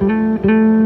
Música